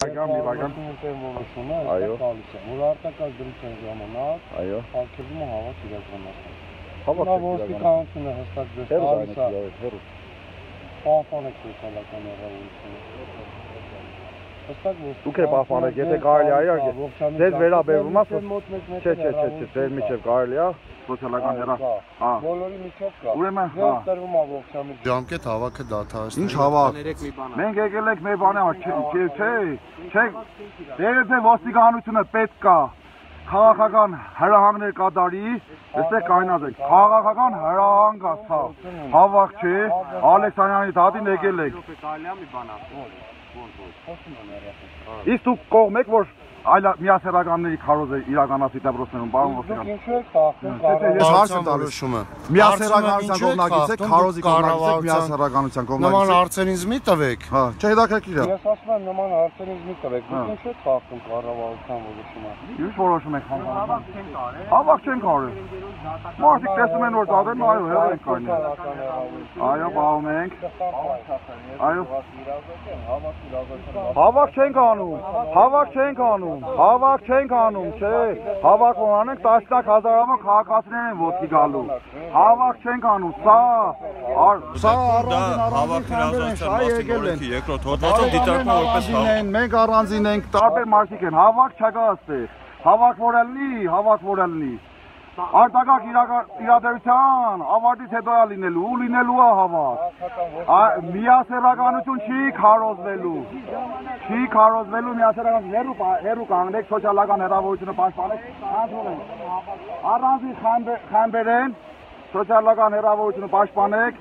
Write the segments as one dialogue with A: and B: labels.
A: Իրական, իրական։
B: որոշումը
A: Այո։
B: տալիս է, որ արտակարգ դրության ժամանակ
A: Այո։
B: ակերդումը հավաք իրականացնել։
A: Հավաք
B: ոստիկանությունը հստակ
A: Հերո
B: տալիս է,
A: դայնեք հերո։
B: պահպանեք սոցիալական հեռավորությունը։ Հստակ
A: Դուք եք պահպանել, եթե կարելի է, իհարկե։ Ձեզ վերաբերվում է սոց-
B: մոտ 1 մետր
A: Չէ, չէ, չէ, չէ, ձեր միջև կարելի է սոցիալական հերա։ Հա։
B: Բոլորի միջև կա։
A: Ուրեմն, հա։
B: տրվում է ողջամիտ
C: Ժամկետ հավաքը դադարեցնել։
A: Ինչ հավաք։ Մենք եկել ենք մեր բանը, չէ, չէ, չէ, չէ։ Դերեթե ոստիկանությունը պետք է քաղաքական հրահանգներ կատարի, այստեղ կայնած ենք։ Քաղաքական հրահանգ է սա։ Հավաք չէ, Ալեքսանյանի դատին եկել ենք։ Իսկ դուք կողմ եք, որ այլ միասեռականների քարոզը իրականացի դեպրոսներում, պարոն
B: Դուք
A: ոստիկան։
B: ինչու եք խախտում
A: Չէ, չէ, ես հարց եմ Միասեռականության
C: Հարցում եմ,
A: կողմնակից
C: ինչու
A: քարոզի կողմնակից միասեռականության
C: Նման
A: կողմնակից եք։
C: հարցեր ինձ մի տվեք։
A: Հա, չէ, հետաքրքիր է։
B: Ես ասում եմ նման հարցերից մի տվեք։
A: Հա։
B: ինչու եք խախտում կառավարության որոշումը։
A: Ինչ որոշում եք հանրապետական։ Հավաք չեն կարել։ Մարդիկ տեսում են որ դատեն, այո, հեռ են կայնել։ Այո, բաղում ենք։ Այո։ Հավաք չենք անում։ Հավաք չենք անում։ Հավաք չենք անում, չէ։ Հավաք որ անենք տասնյակ հազարավոր քաղաքացիներ են ոտքի գալու։ Հավաք չենք անում, սա սա առանձին
D: հավաք
A: առանձին
D: հրաժարության մասին օրենքի երկրորդ հոդվածում դիտարկվում որպես հավաք։
A: են, մենք առանձին ենք, տարբեր մարդիկ են, հավաք չկա այստեղ։ Հավաք որ ելնի, հավաք որ ելնի։ Արտակարգ իրադարձության ավարտից հետո է լինելու, ու լինելու է հավաք։ Միասեռականություն չի քարոզվելու։ Չի քարոզվելու միասեռականություն։ Հերու հերու կանգնեք սոցիալական հեռավորությունը պաշտպանեք, հանձնենք։ Առանձին խմբե- խմբեր են սոցիալական հեռավորությունը պաշտպանեք։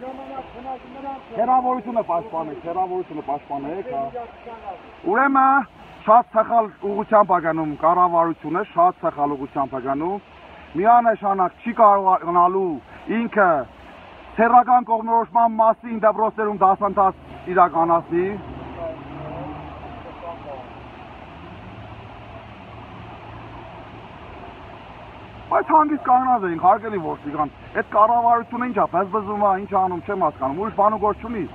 A: Հեռավորությունը պաշտպանեք, հեռավորությունը պաշտպանեք, հա։ Ուրեմն շատ սխալ ուղղությամբ ա գնում կառավարությունը, շատ սխալ ուղղությամբ ա գնում։ Միանշանակ չի կարողանալու ինքը սեռական կողմնորոշման մասին դպրոցերում դասընթաց իրականացնի։ Բայց հանգիստ կանգնած էինք, հարգելի ոստիկան։ Այդ կառավարությունը ինչա, բզբզում է, ինչ անում, չեմ հասկանում։ Ուրիշ բան ու գործ չունի։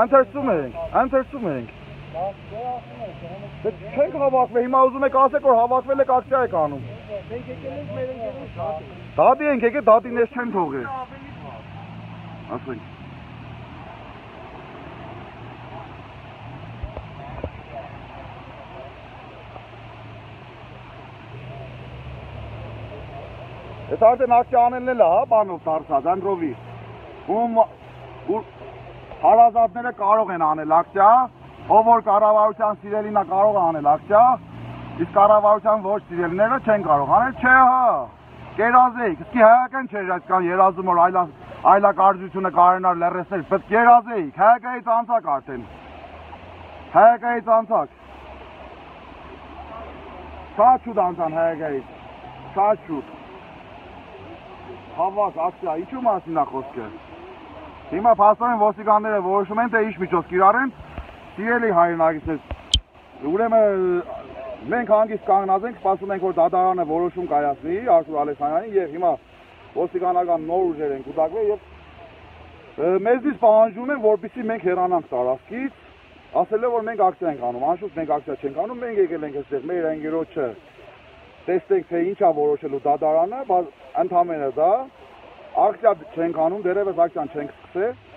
A: Անցերցում ենք, անցերցում ենք։ Դե չենք հավաքվել, հիմա ուզում եք ասեք, որ հավաքվել եք ակցիա եք անում։ Դատի ենք եկել, դատին ես չեն թողել։ Ասենք։ Ես արդեն ակցիա անելն էլ է, հա, բանով դարձած, Անդրովի։ Ում ու հարազատները կարող են անել ակցիա, ով որ կառավարության սիրելին է կարող անել ակցիա, իսկ կառավարության ոչ սիրելիները չեն կարող անել, չէ հա։ Կերազեիք, իսկ հայական չէր այսքան երազում որ այլա այլակարծությունը կարենար լեռեսներ, պետք երազեիք, հայկայից անցակ արդեն։ Հայկայից անցակ։ Շատ շուտ անցան հայկայից։ Շատ շուտ։ Հավաք, ակցիա, ինչու մասին է խոսքը։ Հիմա փաստորեն ոստիկանները որոշում են թե ինչ միջոց կիրառեն։ Սիրելի հայրենակիցներ, ուրեմն մենք հանգիստ կանգնած ենք, սպասում ենք որ դատարանը որոշում կայացնի Արթուր Ալեքսանյանին եւ հիմա ոստիկանական նոր ուժեր են կուտակվել եւ ը, մեզնից պահանջում են որպեսզի մենք հեռանանք տարածքից, ասել է որ մենք ակցիա ենք անում, անշուշտ մենք ակցիա չենք անում, մենք եկել ենք այստեղ մեր ընկերոջը տեսնենք թե ինչա որոշելու դատարանը, բայց ընդհանրապես դա ակցիա չենք անում, դերևս ակցիան չենք սկսել։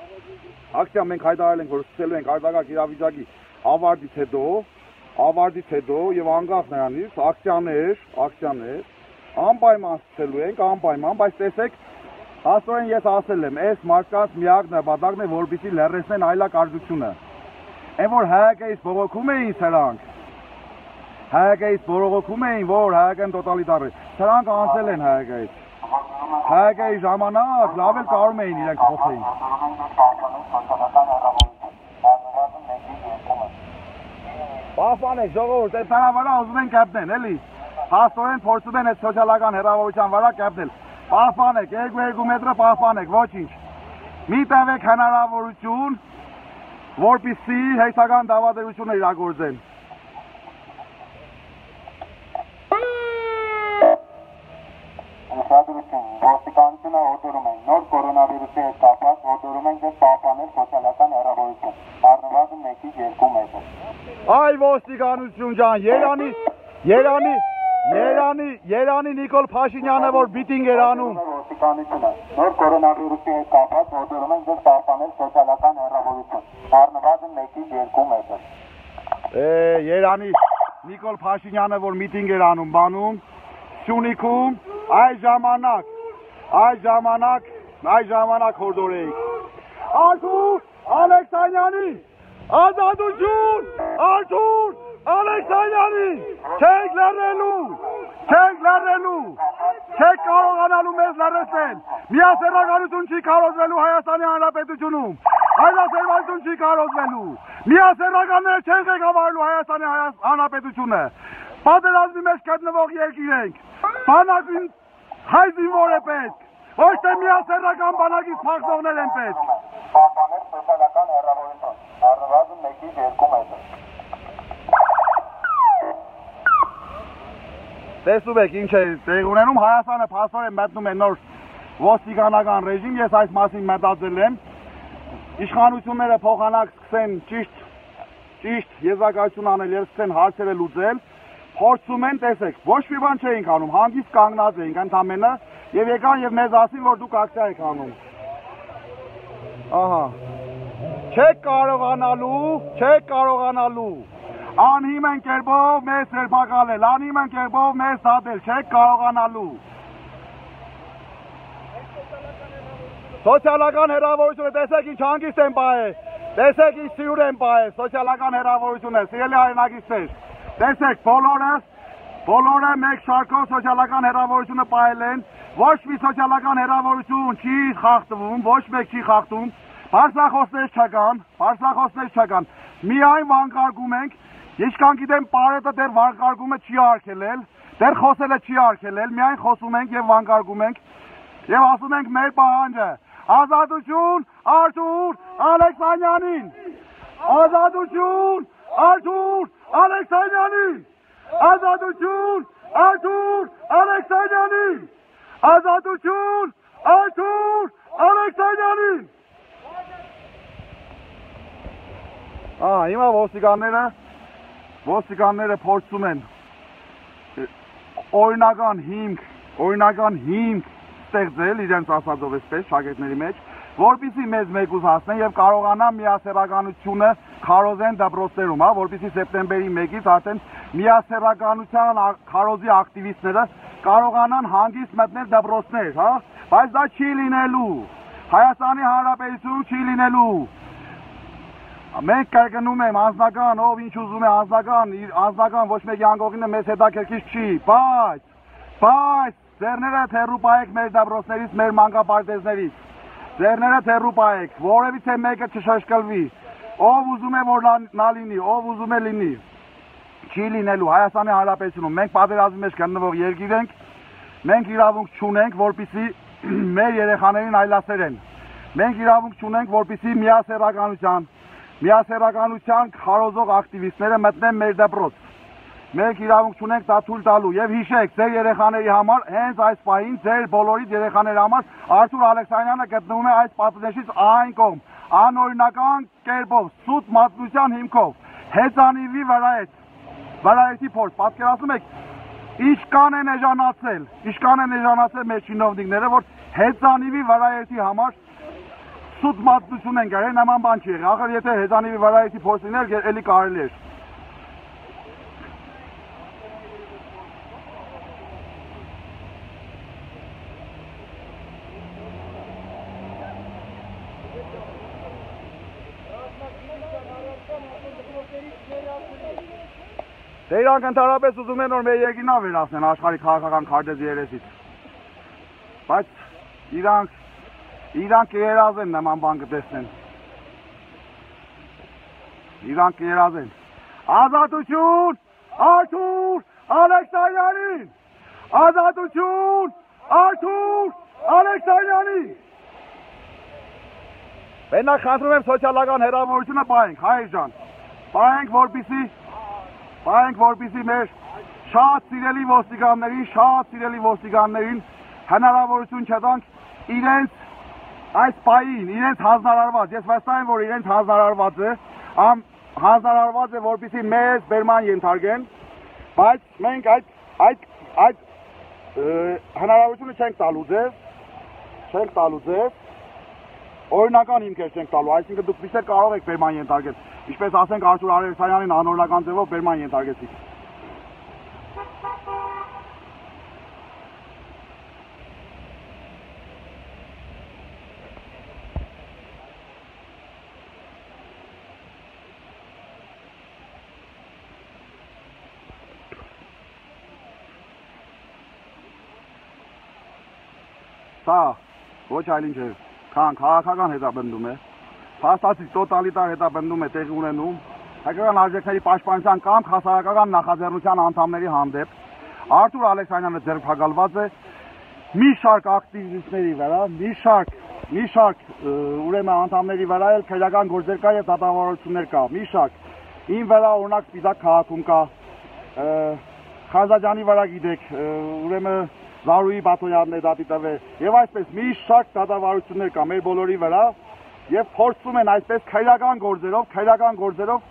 A: Ակցիա մենք հայտարարել ենք, որ սկսելու ենք արտակարգ իրավիճակի ավարտից հետո, ավարտից հետո եւ անկախ նրանից ակցիաներ, ակցիաներ անպայման սկսելու ենք, անպայման, բայց տեսեք, հաստորեն ես ասել եմ, այս մարդկանց միակ նպատակն է, որպեսզի լեռեցնեն այլակարծությունը։ Այն որ հայակեից բողոքում էին սրանք, հայակեից բողոքում էին, որ հայական տոտալիտար է։ Սրանք անցել են հայակեից։ Հայկայի ժամանակ լավ էլ կարում էին իրենք խոսեին։ Պահպանեք ժողովուրդ, այդ բանավարա ուզում են կապնել, էլի։ Հաստորեն փորձում են այդ սոցիալական հեռավորության վրա կապնել։ Պահպանեք, 2-2 մետրը պահպանեք, ոչինչ։ Մի տվեք հնարավորություն, որպեսզի հայկական դավադրությունը իրագործեն։
E: Ուշադրություն, ոստիկանությունը հոտորում է նոր կորոնավիրուս
F: կորոնավիրուսի հետ կապված ողջունում ենք ձեզ պահպանել սոցիալական հեռավորություն։ Առնվազն 1-ից 2 մետր։
A: Այ ոստիկանություն ջան, Երանի, Երանի, Երանի, Երանի Նիկոլ Փաշինյանը որ միտինգ էր անում։
F: Ոստիկանությունը նոր կորոնավիրուսի հետ կապված ողջունում ենք ձեզ պահպանել սոցիալական հեռավորություն։ Առնվազն 1-ից 2 մետր։
A: Է, Երանի Նիկոլ Փաշինյանը որ միտինգ էր անում բանում Սյունիքում այ ժամանակ այ ժամանակ այ ժամանակ հորդորեիք Արթուր Ալեքսանյանի ազատություն Արթուր Ալեքսանյանի չեք լռելու չեք լռելու չեք կարողանալու մեզ լռեցնել միասեռականություն չի կարողվելու Հայաստանի Հանրապետությունում այլասերվածություն չի կարողվելու միասեռականները չեն ղեկավարելու Հայաստանի Հանրապետությունը պատերազմի մեջ գտնվող երկիր ենք բանակին հայ զինվոր է պետք ոչ թե միասեռական բանակից փախնողներ են պետք
F: Պահպանել սոցիալական հեռավորություն։ Առնվազն 1-ից 2 մետր։
A: Տեսնում եք ինչ է տեղ ունենում Հայաստանը փաստորեն մտնում է նոր ոստիկանական ռեժիմ ես այս մասին մտածել եմ իշխանությունները փոխանակ սկսեն ճիշտ ճիշտ եզրակացություն անել եւ սկսեն հարցերը լուծել փորձում են տեսեք ոչ մի բան չէինք անում հանգիստ կանգնած էինք ընդամենը եւ եկան եւ մեզ ասին որ դուք ակցիա եք անում ահա չեք կարողանալու չեք կարողանալու անհիմն կերպով մեզ սերբակալել, անհիմն կերպով մեզ սադել, չեք կարողանալու։ Սոցիալական հերավորությունը տեսեք ինչ հանգիստ են բայել, տեսեք ինչ սիրուր են բայել, սոցիալական հերավորությունը, սիրելի հայրենագիստներ, տեսեք բոլորը, բոլորը մեկ շարքով սոցիալական հերավորությունը բայել են, ոչ մի սոցիալական հերավորություն չի խախտվում, ոչ մեկ չի խախտում, Բարսախոսներ չկան, բարսախոսներ չկան։ Միայն վանկարգում ենք, ինչքան գիտեմ, բարետը դեռ վանկարգումը չի արկելել, դեռ խոսելը չի արկելել, միայն խոսում ենք եւ վանկարգում ենք եւ ասում ենք մեր պահանջը ազատություն Արթուր Ալեքսանյանին ազատություն Արթուր Ալեքսանյանին ազատություն Արթուր Ալեքսանյանին ազատություն Արթուր Ալեքսանյանին Ահա, հիմա ոստիկանները ոստիկանները փորձում են օրինական հիմք, օրինական հիմք ստեղծել իրենց ասածով էսպես շագերտների մեջ, որpիսի մեզ մեկուս հասնեն եւ կարողանան միասեռականությունը քարոզեն դպրոցներում, հա, որpիսի սեպտեմբերի 1-ից արդեն միասեռականության ա- քարոզի ակտիվիստները կարողանան հանգիստ մտնել դպրոցներ, հա, բայց դա չի լինելու։ Հայաստանի Հանրապետություն չի լինելու։ Մենք կրկնում եմ անձնական, ով ինչ ուզում է անձնական, իր անձնական ոչ մեկի անգողինը մեզ հետաքրքիր չի, բայց բայց ձեռները թերու պայեք մեր դաբրոցներից, մեր մանկապարտեզներից։ Ձեռները թերու պայեք, որևիցե մեկը չշշկլվի։ Ով ուզում է որ նա լինի, ով ուզում է լինի։ Չի լինելու Հայաստանի Հանրապետությունում։ Մենք պատերազմի մեջ գտնվող երկիր ենք։ Մենք իրավունք չունենք, որպիսի մեր երեխաներին այլասերեն։ Մենք իրավունք չունենք, որպիսի միասեռականության միասեռականության խարոզող ակտիվիստները մտնեն մեր դպրոց։ Մենք իրավունք չունենք դա թույլ տալու եւ հիշեք ձեր երեխաների համար հենց այս պահին ձեր բոլորի երեխաների համար Արթուր Ալեքսանյանը գտնվում է այս պատնեշից այն կողմ անօրինական կերպով սուտ մատնության հիմքով հեծանիվի վրայեց վրայեցի փորձ պատկերացնում եք ինչքան են էժանացել ինչքան են էժանացել մեր չինովնիկները որ հեծանիվի վրայեցի համար սուտ մատնություն են գարել նման բան չի եղել ախր եթե հեծանիվի վրայեցի փորձ լիներ էլի կարելի էր իրանք ընդհանրապես ուզում են որ մեր երկինա վերացնեն աշխարհի քաղաքական քարտեզի երեսից։ Բայց իրանք իրանք երազեն նման բան կտեսնեն։ Իրանք երազեն։ Ազատություն Արթուր Ալեքսանյանին։ Ազատություն Արթուր Ալեքսանյանին։ Բենա խնդրում եմ սոցիալական հերավորությունը պահենք, հայ ջան։ Պահենք, որպիսի Պայենք որպեսի մեր շատ սիրելի ոստիկաններին, շատ սիրելի ոստիկաններին հնարավորություն չտանք իրենց այս պային իրենց հանձնարարված, ես վստահ եմ, որ իրենց հանձնարարված է, ամ հանձնարարված է, որպեսզի մեզ բերման ենթարկեն, բայց մենք այդ այդ այդ հնարավորությունը չենք տալու ձեզ, չենք տալու ձեզ, օրինական հիմքեր չենք տալու, այսինքն դուք միշտ կարող եք բերման ենթարկել, ինչպես ասենք Արթուր Արերսյանին անօրինական ձևով բերման ենթարկեցիք։ Սա ոչ այլ ինչ է, քան քաղաքական հետապնդում է։ Փաստացի տոտալիտար հետապնդում է տեղի ունենում հայկական արժեքների պաշտպանության կամ հասարակական նախաձեռնության անդամների հանդեպ։ Արթուր Ալեքսանյանը ձերբակալված է մի շարք ակտիվիստների վրա, մի շարք մի շարք ուրեմն անդամների վրա էլ քրեական գործեր կա եւ դատավարություններ կա։ Մի շարք ին վրա օրինակ Սպիտակ քաղաքում կա ը, Խազաջանի վրա գիտեք, ուրեմն Զարուի Բաթոյանն է դատի տվել եւ այսպես մի շարք դատավարություններ կա մեր բոլորի վրա եւ փորձում են այսպես քրեական գործերով, քրեական գործերով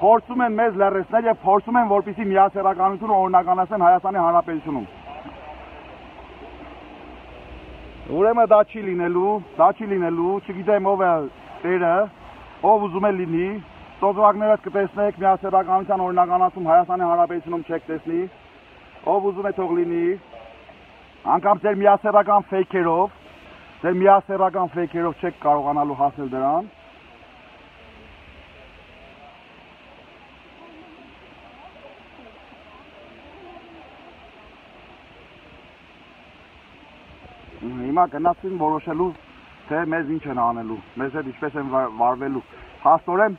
A: փորձում են մեզ լրացնել եւ փորձում են որպեսի միասեռականությունը օրինականացնեն Հայաստանի Հանրապետությունում։ Ուրեմն դա չի լինելու, դա չի լինելու, չգիտեմ ով է տերը, ով ուզում է լինի, ծոծրակները կտեսնեք միասեռականության օրինականացում Հայաստանի Հանրապետությունում չեք տեսնի, ով ուզում է թող լինի, անգամ ձեր միասեռական ֆեյքերով, ձեր միասեռական ֆեյքերով չեք կարողանալու հասնել դրան։ Հիմա գնացին որոշելու թե մեզ ինչ են անելու, մեզ հետ ինչպես են վար- վարվելու։ Հաստորեն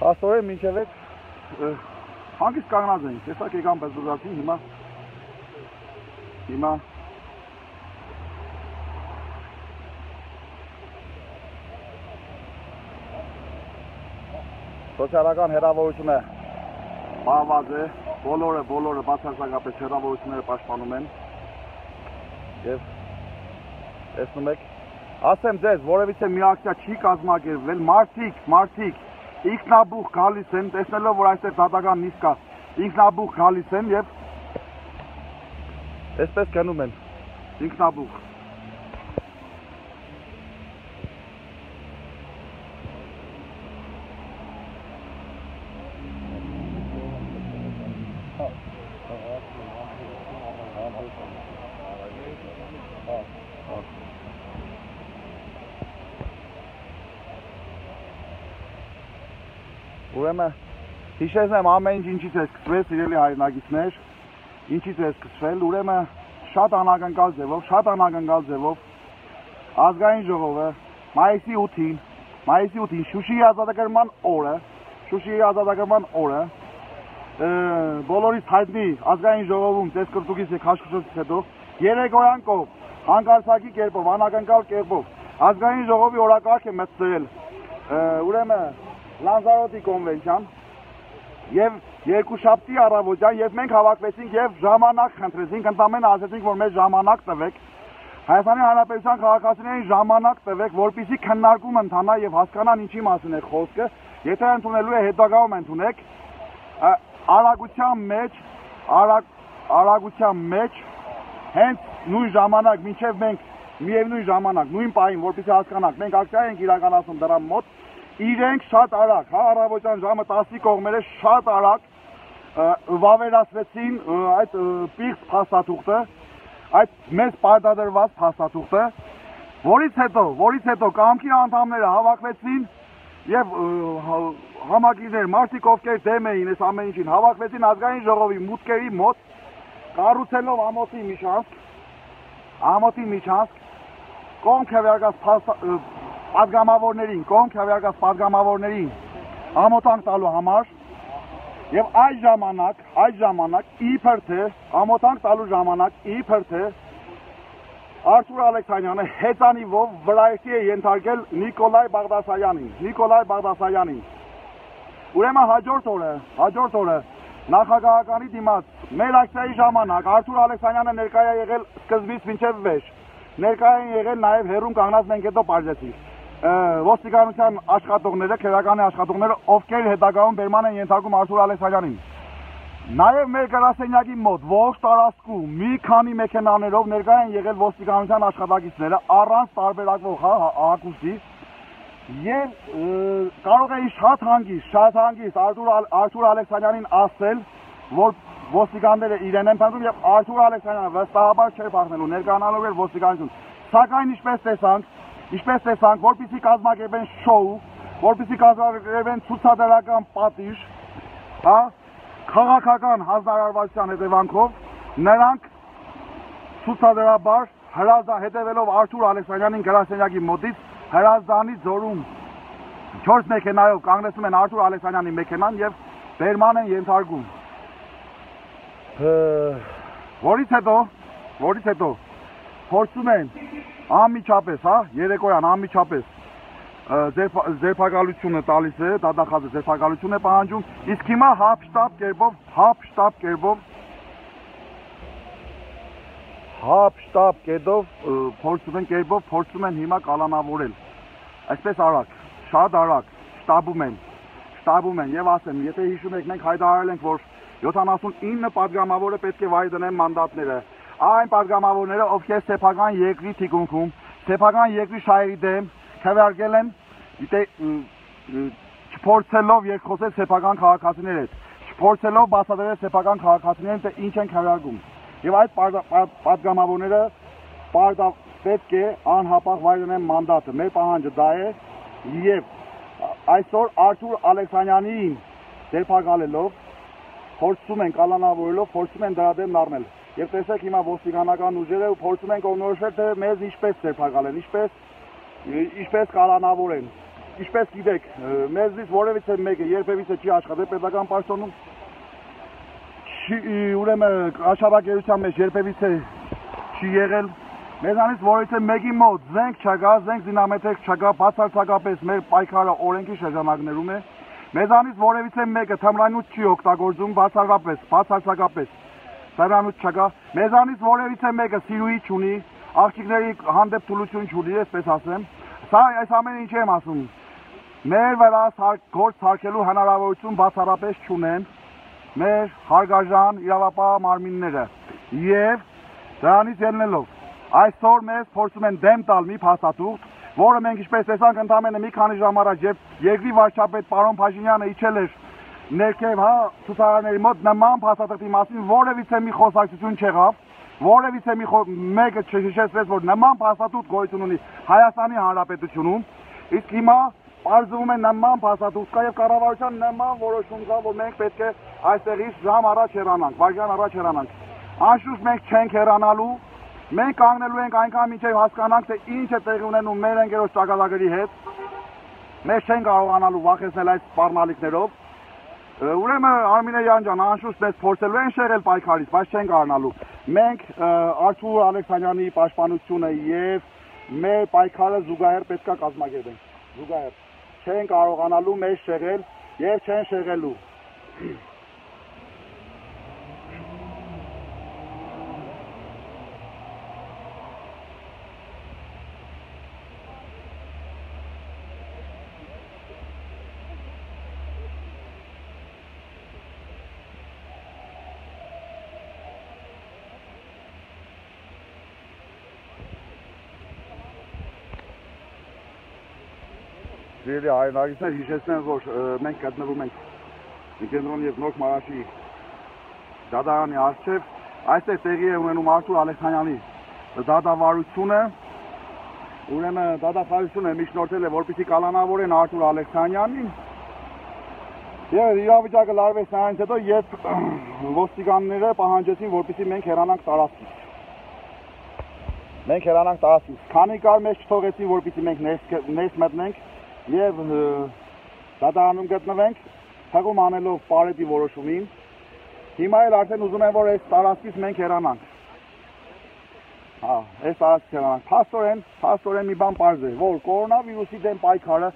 A: հաստորեն այդ ը, հանգիստ կանգնած ենք։ Տեսակ եկան բզբզացին հիմա հիմա սոցիալական հերավորությունը բաղված է, բոլորը, բոլորը բացարձակապես հերավորությունները պաշտպանում են եւ տեսնում եք ասեմ ձեզ որևիցե մի ակցիա չի կազմակերպվել մարդիկ մարդիկ ինքնաբուխ գալիս են տեսնելով որ այստեղ դատական նիստ կա ինքնաբուխ գալիս են եւ այսպես գնում են ինքնաբուխ Ուրեմն հիշեցնեմ ամեն ինչ ինչից է սկսվել, սիրելի հայրենակիցներ, ինչից է սկսվել, ուրեմն շատ անակնկալ ձևով, շատ անակնկալ ձևով ազգային ժողովը մայիսի 8-ին, մայիսի 8-ին Շուշիի ազատագրման օրը, Շուշիի ազատագրման օրը բոլորից հայտնի ազգային ժողովում տեսկրտուկից եւ քաշքշոցից հետո երեկոյան կողմ հանկարծակի կերպով, անակնկալ կերպով ազգային ժողովի օրակարգ է մտցրել ուրեմն Լանզարոտի կոնվենցիան եւ երկուշաբթի առավոտյան եւ մենք հավաքվեցինք եւ ժամանակ խնդրեցինք, ընդամենը ասեցինք, որ մեզ ժամանակ տվեք Հայաստանի Հանրապետության քաղաքացիներին ժամանակ տվեք, որպեսզի քննարկում ընթանա եւ հասկանան ինչի մասին է խոսքը, եթե ընդունելու է հետագայում ընդունեք, արագության մեջ, արագ արագության մեջ հենց նույն ժամանակ, մինչև մենք միևնույն ժամանակ, նույն պահին, որպեսզի հասկանանք, մենք ակցիա ենք իրականացնում դրա մոտ, իրենք շատ արագ, հա առավոտյան ժամը 10-ի կողմերը շատ արագ վավերացվեցին այդ պիղծ փաստաթուղթը, այդ մեզ պարտադրված փաստաթուղթը, որից հետո, որից հետո կամքի անդամները հավաքվեցին եւ հա- համագիներ, մարդիկ ովքեր դեմ էին այս ամեն ինչին, հավաքվեցին ազգային ժողովի մուտքերի մոտ, կառուցելով ամոթի միջանցք, ամոթի միջանցք, կողմ քվեարկած պատգամավորներին, կողմ քավիակած պատգամավորներին ամոտանք տալու համար եւ այս ժամանակ, այս ժամանակ իբր թե ամոտանք տալու ժամանակ իբր թե Արթուր Ալեքսանյանը հեծանիվով վրայքի է ենթարկել Նիկոլայ Բաղդասարյանին, Նիկոլայ Բաղդասարյանին։ Ուրեմն հաջորդ օրը, հաջորդ օրը նախագահականի դիմաց մեր ակցիայի ժամանակ Արթուր Ալեքսանյանը ներկայ է եղել սկզբից մինչև վեր ներկայ են եղել նաև հերուն կանգնած մենք հետո բարձեցինք ոստիկանության աշխատողները, քերականի աշխատողները, ովքեր հետագայում բերման են ենթարկում Արթուր Ալեքսանյանին։ Նաև մեր գրասենյակի մոտ ողջ տարածքում մի քանի մեքենաներով ներկայ են եղել ոստիկանության աշխատակիցները առանց տարբերակվող հա հակուսի եւ կարող էի շատ հանգիստ, շատ հանգիստ Արթուր Արթուր Ալեքսանյանին ասել, որ ոստիկանները իրեն են փոխում եւ Արթուր Ալեքսանյանը վստահաբար չէր փոխնելու ներկանալով էր ոստիկանություն։ Սակայն ինչպես տեսանք, ինչպես տեսանք, որպեսի կազմակերպեն շոու, որպեսի կազմակերպեն ցուցադրական պատիժ, հա, քաղաքական հանրարարվածության հետևանքով նրանք ցուցադրաբար հրազա հետևելով Արթուր Ալեքսանյանին գրասենյակի մոտից հրազդանի ձորում 4 մեքենայով կանգնեցում են Արթուր Ալեքսանյանի մեքենան եւ բերման են ենթարկում։ Որից հետո, որից հետո փորձում են անմիջապես, հա, երեկոյան անմիջապես ձերբակալությունը տալիս է, դադախազը ձերբակալություն է պահանջում, իսկ հիմա հապշտապ կերպով, հապշտապ կերպով հապշտապ կերպով փորձում են կերպով փորձում են հիմա կալանավորել։ Այսպես արագ, շատ արագ շտաբում են, շտաբում են եւ ասեմ, եթե հիշում եք, մենք հայտարարել ենք, որ 79 падգամավորը պետք է վայ դնեն մանդատները այն պատգամավորները, ովքեր սեփական երկրի թիկունքում, սեփական երկրի շահերի դեմ քվեարկել են դիտե չփորձելով երկխոսել սեփական քաղաքացիների հետ, չփորձելով բացատրել սեփական քաղաքացիներին թե ինչ են քվեարկում։ Եվ այդ պատգամավորները պարտավ պետք է անհապաղ վայրենեն մանդատը։ Մեր պահանջը դա է եւ այսօր Արթուր Ալեքսանյանին ձերբակալելով փորձում են կալանավորելով, փորձում են դրա դեմ նարմել։ Եվ տեսեք հիմա ոստիկանական ուժերը փորձում են կողմնորոշել թե մեզ ինչպես դերբակալեն, ինչպես ինչպես կալանավորեն։ Ինչպես գիտեք, մեզից որևիցե մեկը երբևիցե չի աշխատել պետական պաշտոնում։ ուրեմն աշխատակերության մեջ երբևիցե չի եղել։ Մեզանից որևիցե մեկի մոտ զենք չկա, զենք դինամետրիկ չկա, բացարձակապես մեր պայքարը օրենքի շրջանակներում է։ Մեզանից որևիցե մեկը թմրանյութ չի օգտագործում բացառապես, բացարձակապես։ Թմրանյութ չկա։ Մեզանից որևիցե մեկը սիրուի չունի, աղջիկների հանդեպ թուլություն չունի, այսպես ասեմ։ Սա այս ամենը ինչ եմ ասում։ Մեր վրա գործ հարկելու հնարավորություն բացառապես չունեն մեր հարգաժան իրավապահ մարմինները։ Եվ դրանից ելնելով այսօր մեզ փորձում են դեմ տալ մի փաստաթուղթ, որը մենք ինչպես տեսանք ընդամենը մի քանի ժամ առաջ երբ երկրի վարչապետ պարոն Փաշինյանը իջել էր ներքև հա ցուցարարների մոտ նման փաստաթղթի մասին որևիցե մի խոսակցություն չեղավ, որևիցե մի մեկը չհիշեցրեց, որ նման փաստաթուղթ գոյություն ունի Հայաստանի Հանրապետությունում, իսկ հիմա Պարզվում է նման փաստաթուղթ կա եւ կառավարության նման որոշում կա, որ մենք պետք է այստեղից ժամ առաջ հեռանանք, վայրկյան առաջ հեռանանք։ Անշուշտ մենք չենք հեռանալու, մենք կանգնելու ենք այնքան մինչև հասկանանք, թե ինչ է տեղի ունենում մեր ընկերոջ ճակատագրի հետ։ Մենք չենք կարողանալու վախեցնել այդ սպառնալիքներով։ Ուրեմն Արմինե Յանջան, անշուշտ մեզ փորձելու են շեղել պայքարից, բայց չեն կարողանալու։ Մենք Արթուր Ալեքսանյանի պաշտպանությունը եւ մեր պայքարը զուգահեռ պետքա կազմակերպենք։ Զուգահեռ չեն կարողանալու մեզ շեղել եւ չեն շեղելու։ Սիրելի հայրենիքներ հիշեցնեմ, որ մենք գտնվում ենք Նիկենրոն եւ Նորք Մարաշի դատարանի առջև, այստեղ տեղի է ունենում Արթուր Ալեքսանյանի դատավարությունը։ Ուրեմն դատախազությունը միջնորդել է որպեսի կալանավորեն Արթուր Ալեքսանյանին։ Եվ իրավիճակը լարվեց նրանից հետո, երբ ոստիկանները պահանջեցին, որպեսի մենք հեռանանք տարածքից։ Մենք հեռանանք տարածքից։ Քանի կար մեզ չթողեցին, որպեսի մենք ներս մտնենք եւ դատարանում գտնվենք, թվում անելով Պարետի որոշումին։ Հիմա էլ արդեն ուզում են, որ այս տարածքից մենք հեռանանք։ Հա, այս տարածքից հեռանանք։ Փաստորեն, փաստորեն մի բան པարզ է, որ կորոնավիրուսի դեմ պայքարը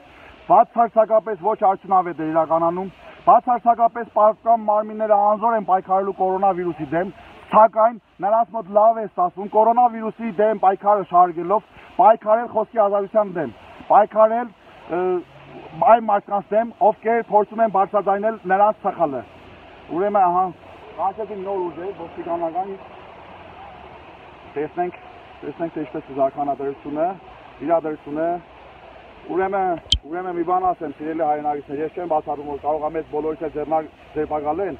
A: բացարձակապես ոչ արդյունավետ է իրականանում, բացարձակապես պատկան մարմինները անզոր են պայքարելու կորոնավիրուսի դեմ, Սակայն նրանց մոտ լավ է ստացվում կորոնավիրուսի դեմ պայքարը շարժելով, պայքարել խոսքի ազատության դեմ, պայքարել այն մարդկանց դեմ, ովքեր փորձում են բարձրաձայնել նրանց սխալը։ Ուրեմն ահա Կանչեցին նոր ուժեր, ոստիկանական տեսնենք, տեսնենք թե ինչպես կզարքանադրությունը, իրադրությունը Ուրեմն, ուրեմն մի բան ասեմ, սիրելի հայրենագիտներ, ես չեմ բացառում, որ կարող հետ ձեռնակ ձերբակալեն,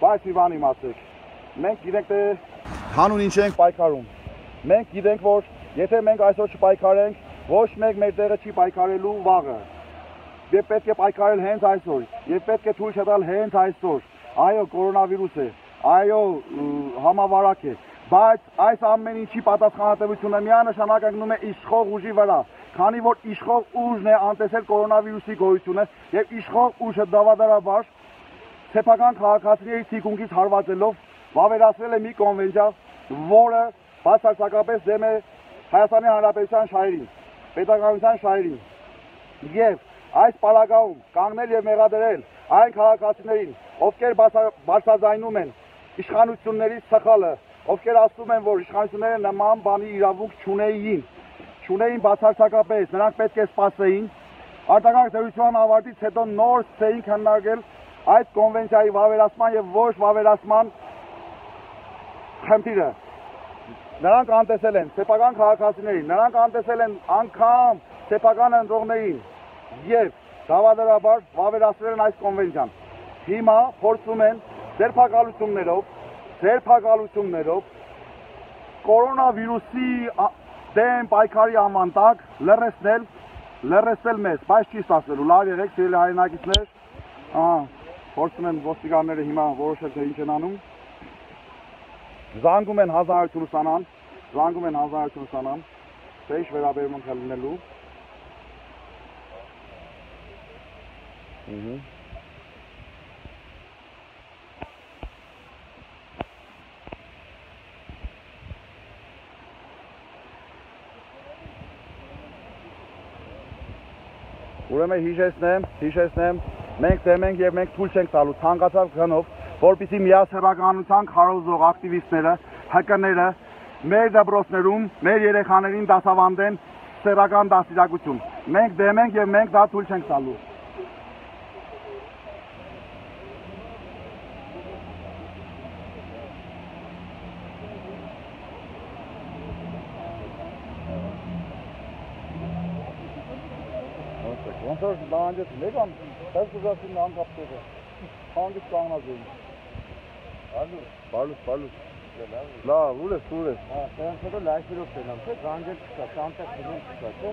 A: բայց մի բան իմացեք։ Մենք գիտենք թե հանուն ինչ ենք պայքարում։ Մենք գիտենք, որ եթե մենք այսօր չպայքարենք, ոչ մեկ մեր տեղը չի պայքարելու վաղը։ Եվ պետք է պայքարել հենց այսօր։ Եվ պետք է թույլ չտալ հենց այսօր։ Այո, կորոնավիրուս է։ Այո, համավարակ է։ Բայց այս ամեն ինչի պատասխանատվությունը միանշանակ ընկնում է իշխող ուժի վրա, քանի որ իշխող ուժն է անտեսել կորոնավիրուսի գոյությունը եւ իշխող ուժը դավադարաբար սեփական քաղաքացիների թիկունքից հարվածելով վավերացրել է մի կոնվենցիա, որը բացարձակապես դեմ է Հայաստանի Հանրապետության շահերին, պետականության շահերին։ Եվ այս պարագայում կանգնել եւ մեղադրել այն քաղաքացիներին, ովքեր բարձրաձայնում են իշխանությունների սխալը, ովքեր ասում են, որ իշխանությունները նման բանի իրավունք չունեին, չունեին բացարձակապես, նրանք պետք է սпасեին։ Արտակարգ դերության ավարտից հետո նոր ցեին քննարկել այդ կոնվենցիայի վավերացման եւ ոչ վավերացման խնդիրը նրանք անտեսել են սեփական քաղաքացիներին, նրանք անտեսել են անգամ սեփական ընտրողներին եւ դավադարաբար վավերացրել են այս կոնվենցիան։ Հիմա փորձում են ձերբակալություններով, ձերբակալություններով կորոնավիրուսի դեմ պայքարի անվան տակ լրացնել, լրացնել մեզ, բայց չի ստացվելու։ Լավ եղեք, սիրելի հայրենակիցներ։ Ահա, փորձում են ոստիկանները հիմա որոշել թե ինչ են անում։ Զանգում են հազարություն ուսանան, զանգում են հազարություն ուսանան, թե ինչ վերաբերմունք է լինելու։ Ուհ։ Ուրեմն հիշեցնեմ, հիշեցնեմ, մենք դեմ ենք եւ մենք թույլ չենք տալու ցանկացած քնով, որպիսի միասեռականության քարոզող ակտիվիստները, հակները մեր դպրոցներում մեր երեխաներին դասավանդեն սեռական դաստիարակություն։ Մենք դեմ ենք եւ մենք դա թույլ չենք տալու։ Ոնց որ բանջետ լեգան, դες ուզածին անկապ տեղը։ Հանգիստ կանգնած էին։ Բալուս, բալուս, բալուս։ Լավ, ուր ես, ուր ես։
B: Հա, սրանց հետո լայֆերով տենամ, թե գանջել չկա, շանտակ բնում չկա, չէ։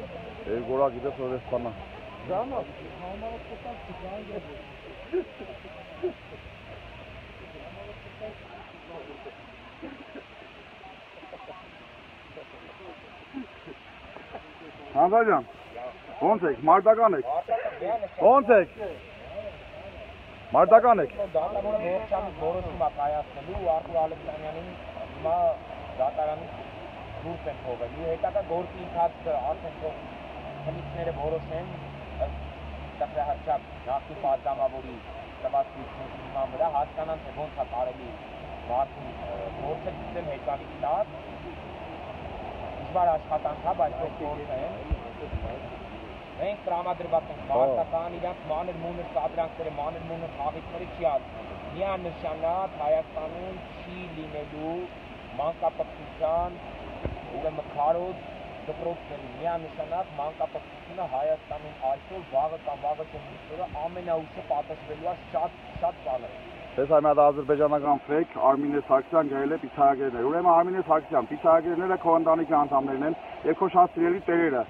A: Երգորա գիտես որ ես բանա։
B: Ժամա,
A: Հանձաջան։ Ոնց եք, մարտական եք։ Ոնց եք։ Մարտական եք։
E: դատարանը ողջամի որոշում է կայացնելու Արթուր Ալեքսանյանին հիմա դատարանի դուրս են թողելու հետագա գործի ընթացքը արդեն թող քննիչները որոշեն տպրահարչապ նախի պատգամավորի տված հիման վրա հասկանան թե ոնց է կարելի մարդուն գործը դիտել հեքանի տակ դժվար աշխատանք է բայց գործեն Մենք տրամադրված ենք մարդական իրանք մանր մունր սադրանքները, մանր մունր խաղիչները չի ածում։ Միանշանակ Հայաստանում չի լինելու մանկապարտության ուրեմն քարոզ դպրոցների միանշանակ մանկապարտությունը Հայաստանում այսօր վաղը կամ վաղը չմիսորը ամենաուշը պատասխանելու է շատ շատ բանը։
A: Ես այմ հատ ադրբեջանական ֆեյք Արմինե Սարգսյան գայել է պիցահագերներ։ Ուրեմն Արմինե Սարգսյան, պիցահագերները քո ընտանիքի անդամներն են քո շատ սիրելի տերերը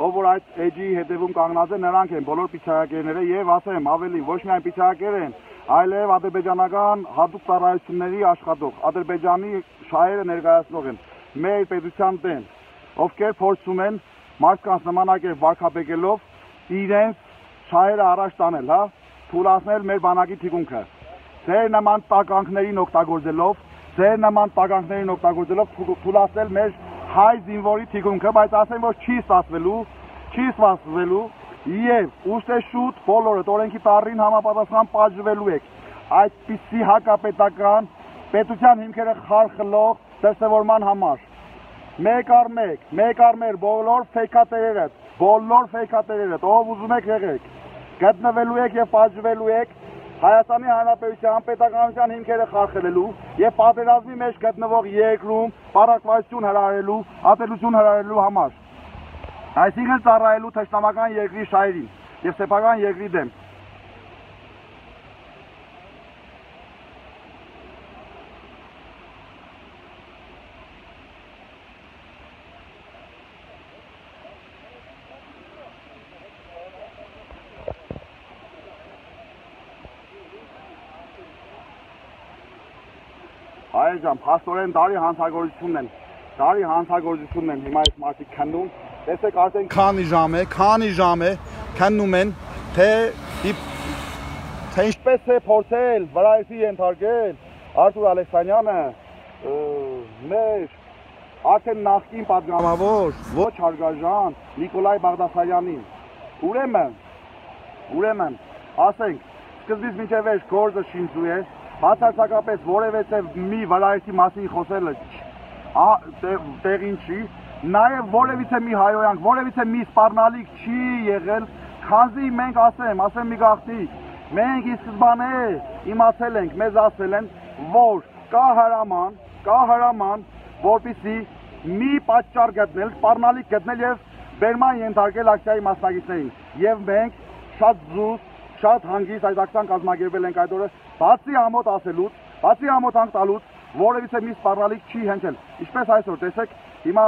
A: ով որ այդ էջի հետևում կանգնած են նրանք են բոլոր պիցահագերները եւ ասեմ ավելի ոչ միայն պիցահագեր են այլև ադրբեջանական հատուկ ծառայությունների աշխատող ադրբեջանի շահերը ներկայացնող են մեր պետության դեմ ովքեր փորձում են մարդկանց նմանակեր վարկաբեկելով իրենց շահերը առաջ տանել հա թույլատրել մեր բանակի թիկունքը ձեր նման տականքներին օգտագործելով ձեր նման տականքներին օգտագործելով թույլատրել մեր հայ զինվորի թիկունքը, բայց ասեմ որ չի ստացվելու, չի ստացվելու եւ ուստե շուտ բոլորը օրենքի տարին համապատասխան պատժվելու եք։ Այդպիսի հակապետական պետության հիմքերը խարխլող դրսևորման համար։ Մեկ առ մեկ, մեկ առ մեր բոլոր ֆեյքատերերը, բոլոր ֆեյքատերերը, ով ուզում եք եղեք, գտնվելու եք եւ պատժվելու եք Հայաստանի Հանրապետության պետականության հիմքերը խարխլելու եւ պատերազմի մեջ գտնվող երկրում պարակվածություն հրահրելու, ատելություն հրահրելու համար։ Այսինքն ծառայելու թշնամական երկրի շահերին եւ սեփական երկրի դեմ։ այժմ փաստորեն դարի հանցագործությունն են։ Դարի հանցագործությունն են հիմա այս մարդիկ քննում։ Տեսեք արդեն քանի ժամ է, քանի ժամ է քննում են թե թե ինչպես է փորձել վրայսի ենթարկել Արթուր Ալեքսանյանը մեր արդեն նախկին падգամավոր ոչ հարգաժան Նիկոլայ Բաղդասարյանին։ Ուրեմն, ուրեմն ասենք, սկզբից մինչև վերջ գործը շինծու է, բացարձակապես որևէ մի վրայսի մասին խոսելը տեղին չի, նաև որևիցե մի հայոյանք, որևիցե մի սպառնալիք չի եղել, քանզի մենք ասեմ, ասեմ մի գաղթի, մենք ի սկզբանե իմացել ենք, մեզ ասել են, որ կա հրաման, կա հրաման, որպիսի մի պատճառ գտնել, սպառնալիք գտնել եւ բերման ենթարկել ակցիայի մասնակիցներին։ Եվ մենք շատ զուսպ, շատ հանգիստ այդ ակցիան կազմակերպել ենք այդ օրը, բացի ամոթ ասելուց, բացի ամոթ հանք տալուց, որևիցե մի սպառնալիք չի հնչել։ Ինչպես այսօր, տեսեք, հիմա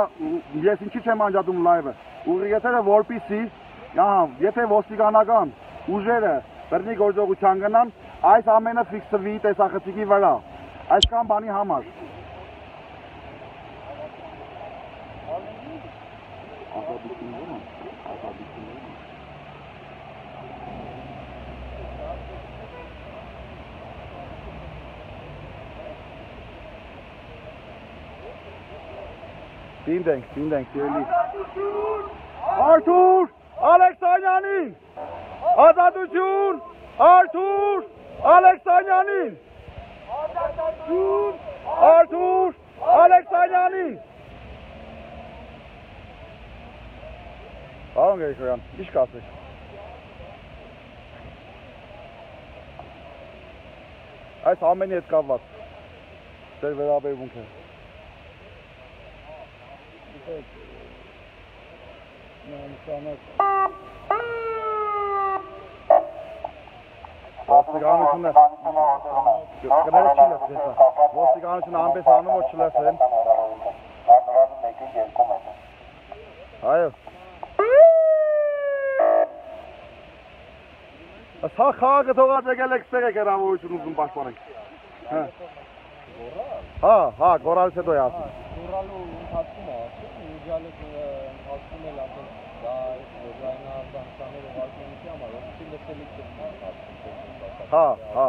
A: ես ինչի չեմ անջատում լայվը։ Ուղիղեցերը որպիսի, ահա, եթե ոստիկանական ուժերը բռնի գործողության գնան, այս ամենը ֆիքսվի տեսախցիկի վրա։ Այսքան բանի համար։ Ազատությունն Դինդենք, դինդենք, սիրելի։ Արթուր Ալեքսանյանին! Ազատություն! Արթուր Ալեքսանյանին! Ազատություն! Արթուր Ալեքսանյանին! Պարոն Գերիկոյան, ի՞նչ կասեք։ Այս ամենի հետ կապված ձեր վերաբերմունքը։ Ոստիկանությունը կներես չի լսես։ Ոստիկանությունը ամբես անում որ չլսեն։
F: Առնվազն մեկի երկու մետր։
A: Այո։ Սա խաղը թողած եկել եք ստեղ եք հրամավորություն ուզում պաշտպանենք
B: լուրալու ընթացքում է, չէ՞, միջալը հասնում էլ արդեն դա զայնազանցաները վարկունքի համար, ովքի լսելիք չկա։
A: Հա, հա։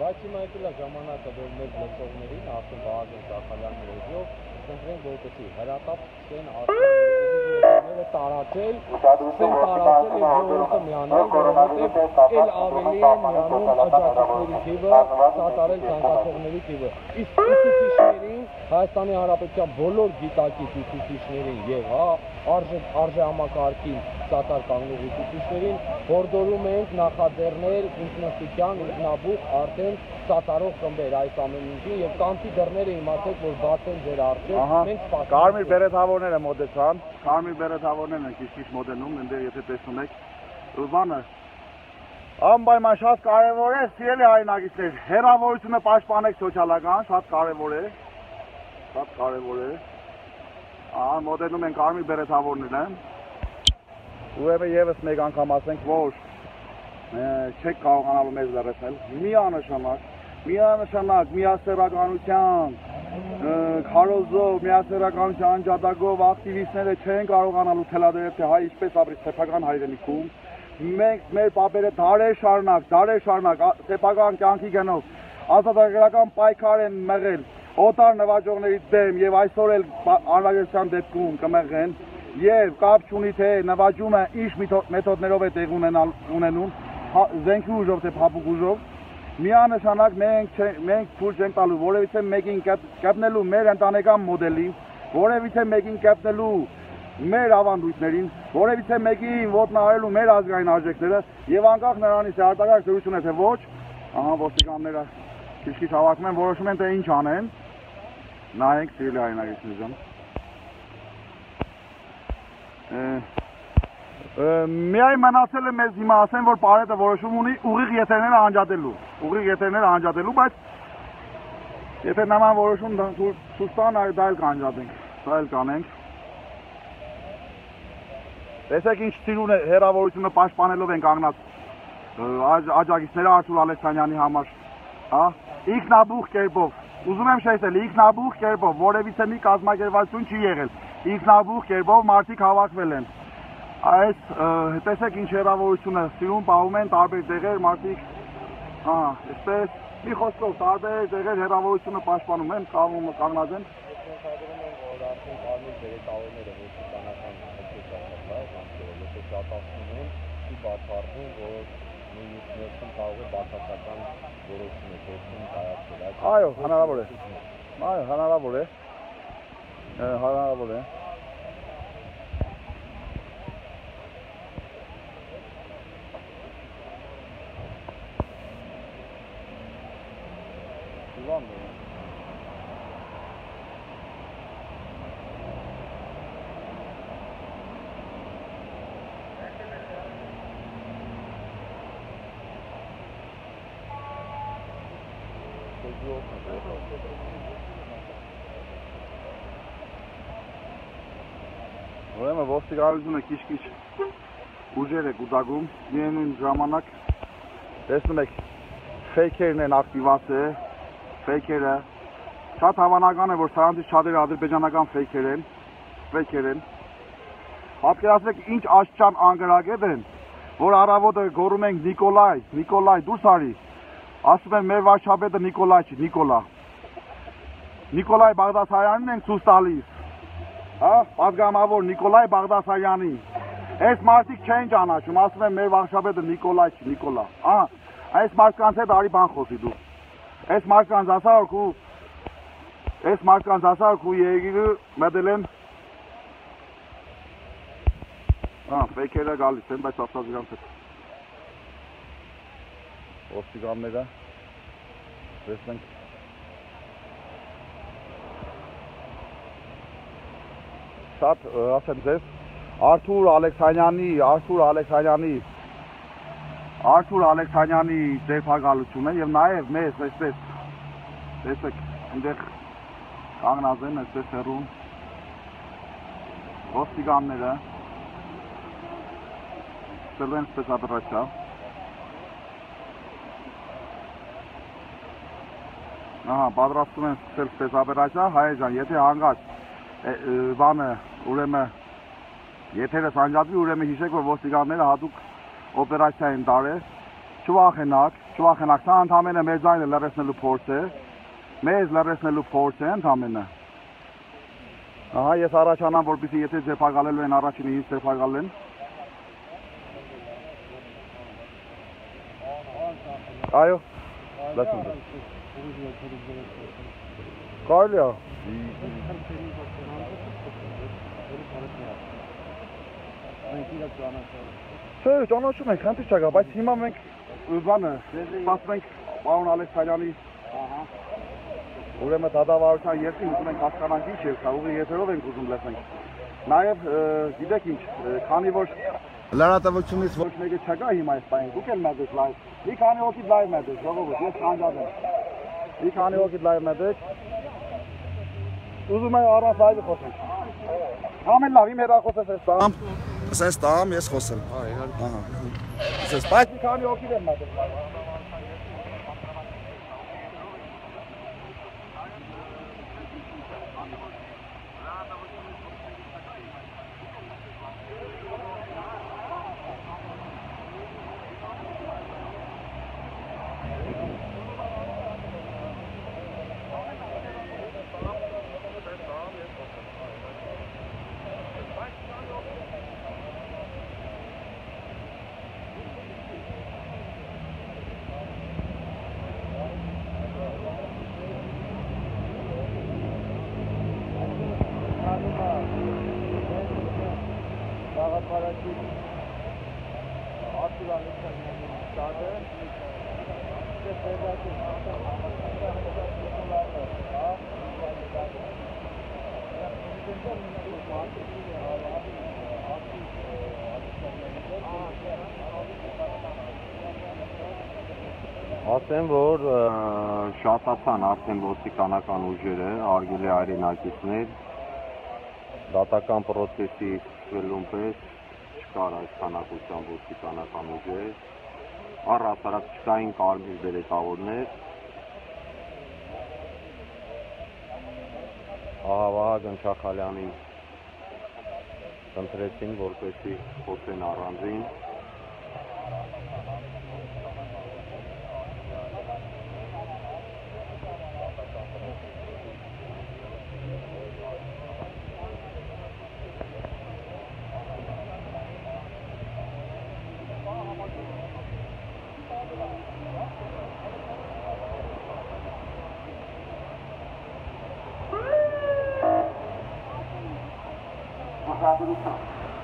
B: Բայց հիմա եկել է ժամանակը, որ մեր լսողներին արդեն Վահագն Սախալյանի ռեժիով ընտրեն որպեսի հրատապ սկսեն արդեն տարածել, սկսեն տարածել եւ ժողովուրդը միանալ, որովհետեւ էլ ավելի են միանում աջակցողների թիվը, սատարել ցանկացողների թիվը։ Իսկ ուսուցիչներին, Հայաստանի Հանրապետության բոլոր գիտակից ուսուցիչներին եւ հա արժե արժե համակարգին սատար կանգնող ուսուցիչներին հորդորում ենք նախաձեռնել ինքնստության ինքնաբուխ արդեն սատարող խմբեր այս ամեն ինչին եւ կանցի դռները իմացեք որ բաց են ձեր
A: Ահա,
B: մենք սպասում
A: կարմիր բերեթավորները մոտեցան, կարմիր բերեթավորներն են քիչ-քիչ մոտենում, այնտեղ եթե տեսնում եք, բանը անպայման շատ կարևոր է, սիրելի հայրենագիտներ, հերավորությունը պաշտպանեք սոցիալական, շատ կարևոր է, շատ կարևոր է։ Ահա մոտենում են կարմիր բերեթավորները։ Ուրեմն եւս մեկ անգամ ասենք, որ չեք կարողանալու մեզ լրացնել։ Միանշանակ, միանշանակ միասեռականության ը, քարոզով, միասեռականության ջատագով ակտիվիստները չեն կարողանալու թելադրել թե հայ ինչպես ապրի սեփական հայրենիքում։ Մենք մեր պապերը դարեր շարունակ, դարեր շարունակ սեփական կյանքի գնով ազատագրական պայքար են մղել օտար նվաճողների դեմ եւ այսօր էլ անհրաժեշտության դեպքում կմեղեն եւ կապ չունի թե նվաճումը ինչ մեթոդներով է տեղ ունենալ ունենում հա- զենքի ուժով թե փափուկ ուժով միանշանակ մենք մենք ցույց չենք տալու որևիցե մեկին կապ- կապնելու մեր ընտանեկան մոդելին, որևիցե մեկին կապնելու մեր ավանդույթներին, որևիցե մեկին ոտնահարելու մեր ազգային արժեքները եւ անկախ նրանից արտակարգ դրություն է թե ոչ, ահա ոստիկանները քիչ-քիչ հավաքում են, որոշում են թե ինչ անեն։ Նայենք սիրելի հայրենագիտներ ջան։ Ը, Միայն մնացել է մեզ հիմա ասեն, որ Պարետը որոշում ունի ուղիղ եթերները անջատելու։ Ուղիղ եթերները անջատելու, բայց եթե նման որոշում ցույցտան, այ դա էլ կանջատենք։ Դա էլ կանենք։ Տեսեք ինչ ծիրուն է հերավորությունը պաշտպանելով են կանգնած աջակիցները Արթուր Ալեքսանյանի համար։ Հա? Ինքնաբուխ կերպով։ Ուզում եմ շեշտել, ինքնաբուխ կերպով, որևիցե մի կազմակերպվածություն չի եղել։ Ինքնաբուխ կերպով մարդիկ հավաքվել են։ Այս տեսեք ինչ հերավորությունը սիրուն պահում են տարբեր տեղեր մարդիկ հա այսպես մի խոսքով տարբեր տեղեր հերավորությունը պաշտպանում են կանգնում կանգնած են
B: է է
A: այո հնարավոր է այո հնարավոր է հնարավոր է
B: Իվան է։
A: Ուրեմն ոստիկանությունը քիչ-քիչ ուժեր է կուտակում, միևնույն ժամանակ տեսնում եք ֆեյքերն են ակտիվացել, ֆեյքերը շատ հավանական է որ սրանցից շատերը ադրբեջանական ֆեյքեր են, ֆեյքեր են։ Պատկերացրեք ինչ աշճան անգրագետ են, որ առավոտը գոռում ենք Նիկոլայ, Նիկոլայ դուրս արի։ Ասում են մեր վարչապետը Նիկոլայ չի, Նիկոլա։ Նիկոլայ Բաղդասարյանին են ցույց տալիս հա, պատգամավոր Նիկոլայ Բաղդասարյանի։ Այս մարդիկ չեն ճանաչում, ասում են մեր վարշավետը Նիկոլայ չի, Նիկոլա։ Ահա, այս մարդկանց հետ արի բան խոսի դու։ Այս մարդկանց ասա որ քու այս մարդկանց ասա որ քու եկի մտելեն Ահա, ֆեյքերը գալիս են, բայց ապտազ իրանց հետ։ Ոստիկանները։ Տեսնենք շատ ասեմ ձեզ Արթուր Ալեքսանյանի, Արթուր Ալեքսանյանի Արթուր Ալեքսանյանի ձերբակալությունը եւ նաեւ մեզ այսպես տեսեք այնտեղ կանգնած են այսպես հեռուն ոստիկանները Սերվեն սպեցապերացիա Ահա, պատրաստում են սկսել սպեցապերացիա, հայ ջան, եթե հանգած բանը ուրեմն եթերը սանջատվի ուրեմն հիշեք որ ոստիկանները հատուկ օպերացիա են տարել չվախենակ չվախենակ սա ընդամենը մեր ձայնը լրացնելու փորձ է մեզ լրացնելու փորձ է ընդամենը ահա ես առաջանամ որպեսզի եթե ձերբակալելու են առաջինը ինձ ձերբակալեն այո լսում եմ կարելի է Չէ, ճանաչում ենք, խնդիր չկա, բայց հիմա մենք բանը սպասում ենք պարոն Ալեքսանյանի ահա ուրեմն դատավարության երկին ուզում ենք հասկանանք ինչ է, սա ուղի եթերով ենք ուզում լսենք։ Նաև գիտեք ինչ, քանի որ
C: Լրատվությունից
A: ոչ մեկը չկա հիմա այս բանը, դուք էլ մտեք լայվ։ Մի քանի հոգի լայվ մտեք, ժողովուրդ, ես քանդած եմ։ Մի քանի հոգի լայվ մտեք։ Ուզում եմ առանց լայվը խոսենք։ Ամեն լավ, իմ հեռախոսը էս
C: ասես տամ ես խոսեմ։
A: Ահա։ Ասես, բայց մի քանի հոգի եմ անում
B: է գաղափարակի արտուրանության շտաբը դեպի վերջի
G: Ասեմ, որ շատացան արդեն ոստիկանական ուժերը, արգելի հայրենակիցներ, դատական process-ի սկսվելուն պես չկար այս քանակության ոստիկանական ուժեր, առհասարակ չկային կարմիր բերետավորներ, ահա Վահագն Չախալյանին ընտրեցին, որպեսի խոսեն առանձին,
F: Ուշադրություն։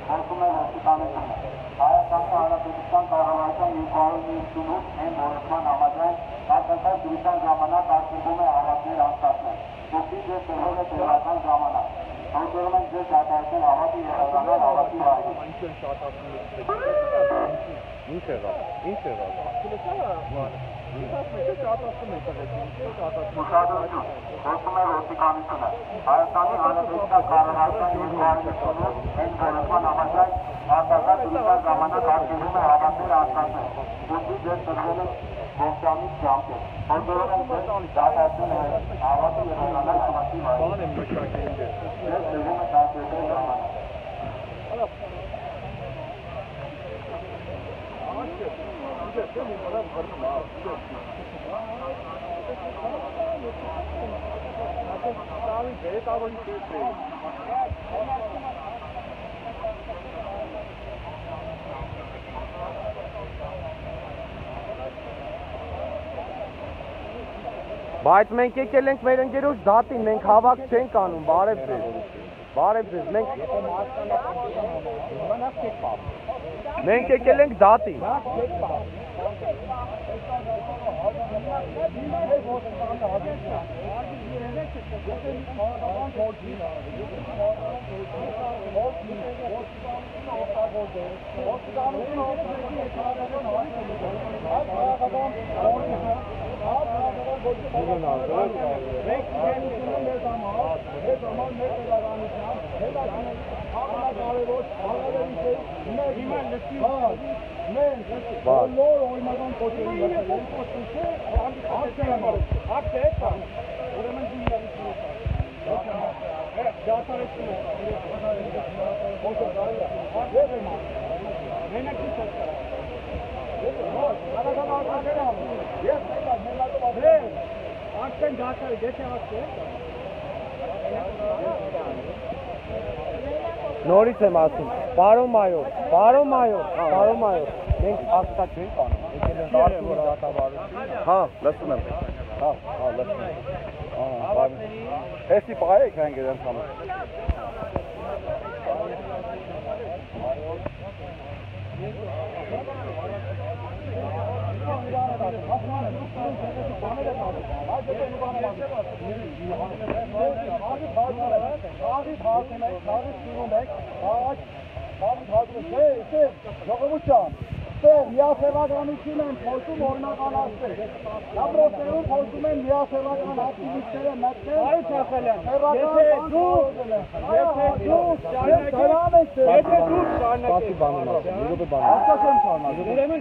F: Խոսում է ոստիկանությունը։ Հայաստանի Հանրապետության կառավարության 298 են որոշման համաձայն հատկական դրության ժամանակ արգելվում է հավաքներ անցկացնել։ Դուքի ձեր տրվել է տեղական ժամանակ։ Հորդորում ենք ձեր դատարակել հավաքի երազանալ հավաքի վայրի։
B: ինչ են
G: եղավ, ինչ եղավ,
F: Ուշադրություն։ Խոսում է ոստիկանությունը։ Հայաստանի Հանրապետության կառավարության 298 են որոշման համաձայն հատկական դրության ժամանակ արգելվում է հավաքներ անցկացնել։ Դուքի ձեր տրվել է 동점이 주함께 본도로는 나사스는 아바도 일어나는 아바티 마이 내 즐거움을 다하실 때 일어나는 아,
G: Բայց մենք եկել ենք մեր ընկերոջ դատին, մենք հավաք չենք անում, բարև ձեզ։ Բարև ձեզ, մենք Մենք եկել ենք դատին։
A: Մենք
B: քննարկում
A: ենք համար, այդ համար մեր քաղաքանությամբ, հետագան ամենակարևոր հարավերից մեր հիմա լսի։ Մենք բոլոր օրինական կոչերի մասին խոսքը անդրադառնալու։ Ակտը է։ Ուրեմն դինամիկա։ Դատարեցում է։ Ո՞նց կարելի է։ Ո՞նց է մա։ Մենք ինչ չկարա։ Ես
G: Նորից եմ ասում, պարոն մայոր, պարոն մայոր, պարոն մայոր, մենք հաստատ չենք անում, եկել ենք արդեն որ դատավարություն։ Հա, լսում եմ։ Հա, հա, լսում եմ։ Ահա, բարի։ Էսի բայեք հանգ դեմ կամը։
A: Ժողովուրդ Ստեղ միասեղականություն են փոխում օրինականացնել։ Լաբրոստերում փոխում են միասեղական ակտիվիստները մտնել։ Այո, Չախալյան։ Եթե դուք, եթե դուք շարունակեք, եթե դուք շարունակեք։
G: Բացի բանն ասեմ, մի րոպե բան։
A: Ասացեմ շարունակեք։
B: Ուրեմն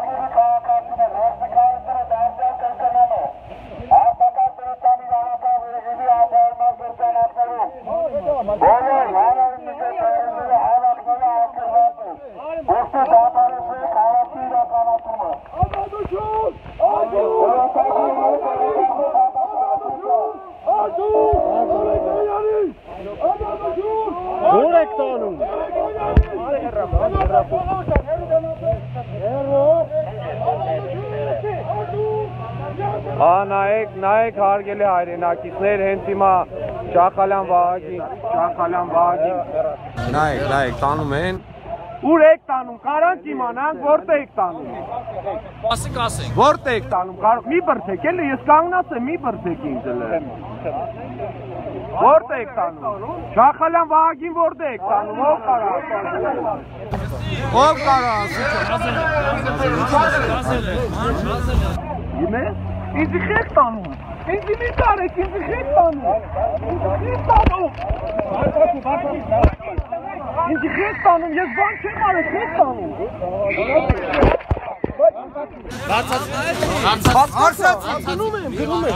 B: Ոսը
A: դատարս
B: է քաղաքի իրականացումը։ Ազատություն!
F: Ազատություն! Որ
B: եք տանում։ Հա նայեք, նայեք հարգելի հայրենակիցներ, հենց հիմա Շախալյան Վահագին, Շախալյան Վահագին։
G: Նայեք, նայեք, տանում են։
B: Ուր եք տանում, կարանք իմանանք, որտեղ եք տանում։
H: Ասիկ ասենք։
B: Որտեղ եք տանում, կարող մի բրթեք, էլի ես կանգնած եմ, մի բրթեք ինձ էլ։ Որտեղ եք տանում։ Շախալյան Վահագին որտեղ եք տանում, ով կարա։ Ով կարա ասի։ Իմե։ Ինձ խեք տանում։ Ինձ մի կարեք, ինձ խեք տանում։ Ինձ տանում։ Ինձ խեք տանում, ես բան չեմ արել, խեք տանում։ Գնում եմ, գնում եմ։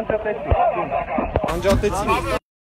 B: Անջատեցի։ Անջատեցի։